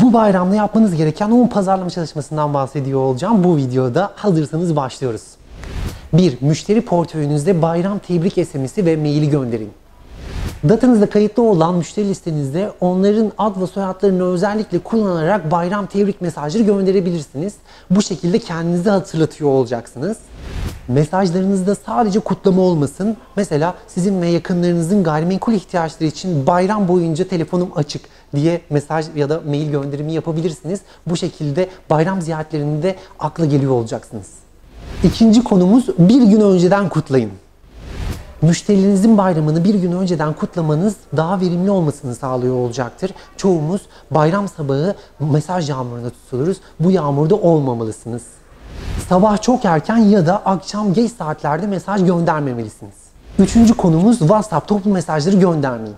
Bu bayramda yapmanız gereken 10 pazarlama çalışmasından bahsediyor olacağım. Bu videoda hazırsanız başlıyoruz. 1. Müşteri portföyünüzde bayram tebrik SMS'i ve maili gönderin. Datanızda kayıtlı olan müşteri listenizde onların ad ve soyadlarını özellikle kullanarak bayram tebrik mesajları gönderebilirsiniz. Bu şekilde kendinizi hatırlatıyor olacaksınız. Mesajlarınızda sadece kutlama olmasın. Mesela sizin ve yakınlarınızın gayrimenkul ihtiyaçları için bayram boyunca telefonum açık diye mesaj ya da mail gönderimi yapabilirsiniz. Bu şekilde bayram ziyaretlerinde akla geliyor olacaksınız. İkinci konumuz bir gün önceden kutlayın. Müşterilerinizin bayramını bir gün önceden kutlamanız daha verimli olmasını sağlıyor olacaktır. Çoğumuz bayram sabahı mesaj yağmuruna tutuluruz. Bu yağmurda olmamalısınız. Sabah çok erken ya da akşam geç saatlerde mesaj göndermemelisiniz. Üçüncü konumuz WhatsApp toplu mesajları göndermeyin.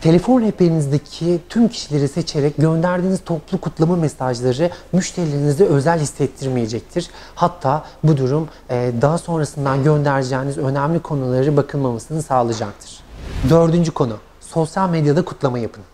Telefon rehberinizdeki tüm kişileri seçerek gönderdiğiniz toplu kutlama mesajları müşterilerinize özel hissettirmeyecektir. Hatta bu durum e, daha sonrasından göndereceğiniz önemli konuları bakılmamasını sağlayacaktır. Dördüncü konu, sosyal medyada kutlama yapın.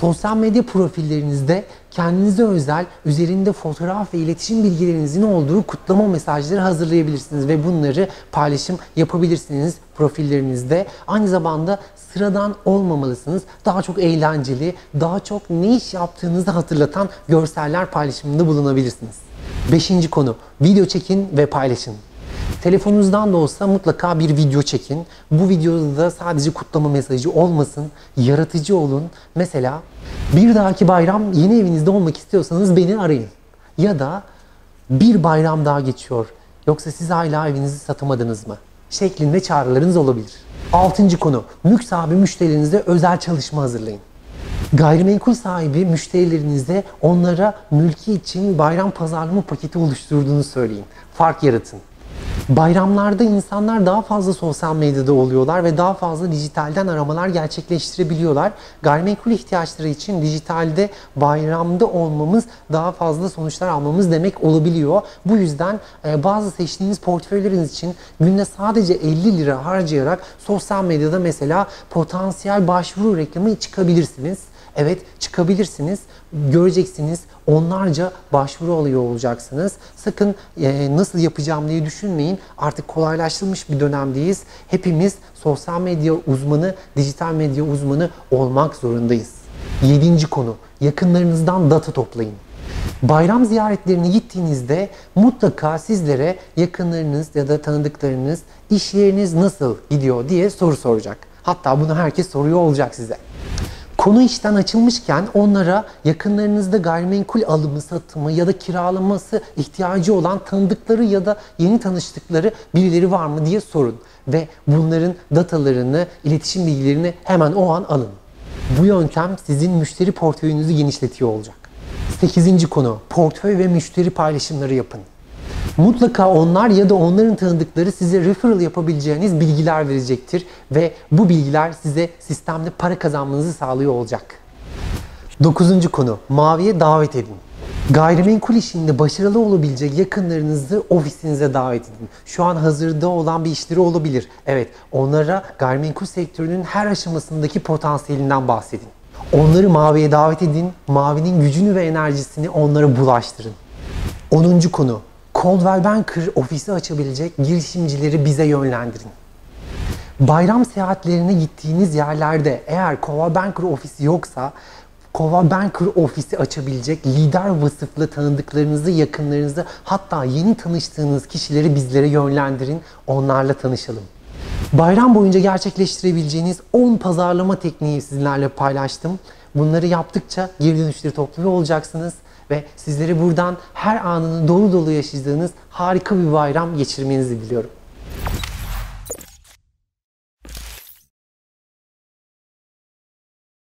Sosyal medya profillerinizde kendinize özel, üzerinde fotoğraf ve iletişim bilgilerinizin olduğu kutlama mesajları hazırlayabilirsiniz ve bunları paylaşım yapabilirsiniz profillerinizde. Aynı zamanda sıradan olmamalısınız. Daha çok eğlenceli, daha çok ne iş yaptığınızı hatırlatan görseller paylaşımında bulunabilirsiniz. Beşinci konu, video çekin ve paylaşın. Telefonunuzdan da olsa mutlaka bir video çekin. Bu videoda da sadece kutlama mesajı olmasın, yaratıcı olun. Mesela bir dahaki bayram yeni evinizde olmak istiyorsanız beni arayın. Ya da bir bayram daha geçiyor. Yoksa siz hala evinizi satamadınız mı? Şeklinde çağrılarınız olabilir. Altıncı konu, mülk sahibi müşterinize özel çalışma hazırlayın. Gayrimenkul sahibi müşterilerinize onlara mülki için bayram pazarlama paketi oluşturduğunu söyleyin. Fark yaratın. Bayramlarda insanlar daha fazla sosyal medyada oluyorlar ve daha fazla dijitalden aramalar gerçekleştirebiliyorlar. Gayrimenkul ihtiyaçları için dijitalde bayramda olmamız daha fazla sonuçlar almamız demek olabiliyor. Bu yüzden e, bazı seçtiğiniz portföyleriniz için günde sadece 50 lira harcayarak sosyal medyada mesela potansiyel başvuru reklamı çıkabilirsiniz. Evet çıkabilirsiniz. Göreceksiniz onlarca başvuru alıyor olacaksınız. Sakın e, nasıl yapacağım diye düşünmeyin. Artık kolaylaştırılmış bir dönemdeyiz. Hepimiz sosyal medya uzmanı, dijital medya uzmanı olmak zorundayız. Yedinci konu yakınlarınızdan data toplayın. Bayram ziyaretlerine gittiğinizde mutlaka sizlere yakınlarınız ya da tanıdıklarınız işleriniz nasıl gidiyor diye soru soracak. Hatta bunu herkes soruyor olacak size. Konu işten açılmışken onlara yakınlarınızda gayrimenkul alımı, satımı ya da kiralaması ihtiyacı olan tanıdıkları ya da yeni tanıştıkları birileri var mı diye sorun. Ve bunların datalarını, iletişim bilgilerini hemen o an alın. Bu yöntem sizin müşteri portföyünüzü genişletiyor olacak. 8. konu portföy ve müşteri paylaşımları yapın. Mutlaka onlar ya da onların tanıdıkları size referral yapabileceğiniz bilgiler verecektir ve bu bilgiler size sistemde para kazanmanızı sağlıyor olacak. Dokuzuncu konu, maviye davet edin. Gayrimenkul işinde başarılı olabilecek yakınlarınızı ofisinize davet edin. Şu an hazırda olan bir işleri olabilir. Evet, onlara gayrimenkul sektörünün her aşamasındaki potansiyelinden bahsedin. Onları maviye davet edin, mavinin gücünü ve enerjisini onlara bulaştırın. 10. konu, Coldwell Banker ofisi açabilecek girişimcileri bize yönlendirin. Bayram seyahatlerine gittiğiniz yerlerde eğer Coldwell Banker ofisi yoksa Coldwell Banker ofisi açabilecek lider vasıflı tanıdıklarınızı, yakınlarınızı hatta yeni tanıştığınız kişileri bizlere yönlendirin, onlarla tanışalım. Bayram boyunca gerçekleştirebileceğiniz 10 pazarlama tekniği sizinlerle paylaştım. Bunları yaptıkça geri dönüşleri topluyor olacaksınız ve sizleri buradan her anını dolu dolu yaşadığınız harika bir bayram geçirmenizi diliyorum.